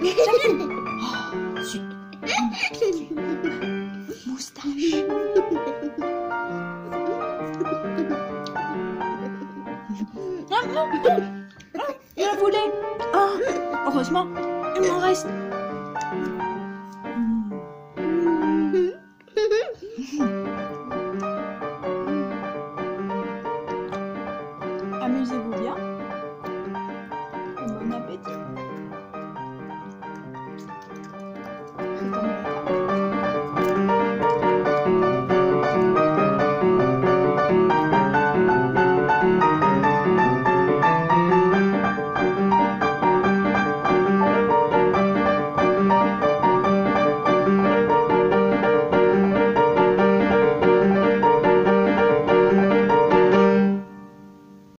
Oh, Moustache. Ah, ah, ah, Il a volé Heureusement, il m'en reste. Amusez-vous bien.